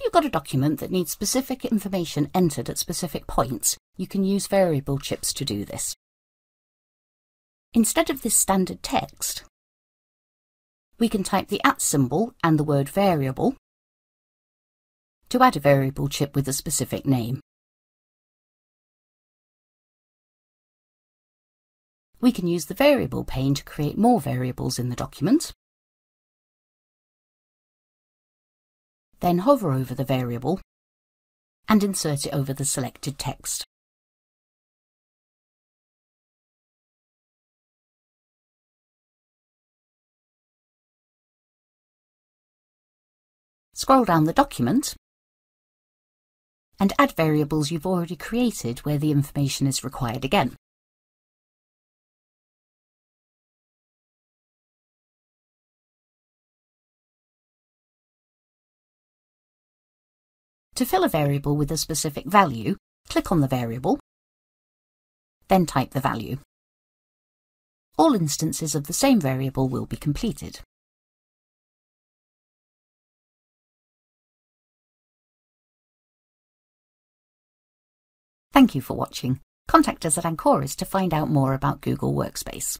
If you've got a document that needs specific information entered at specific points, you can use variable chips to do this. Instead of this standard text, we can type the at symbol and the word variable to add a variable chip with a specific name. We can use the variable pane to create more variables in the document. Then hover over the variable and insert it over the selected text. Scroll down the document and add variables you've already created where the information is required again. To fill a variable with a specific value, click on the variable, then type the value. All instances of the same variable will be completed. Thank you for watching. Contact us at Ancoris to find out more about Google Workspace.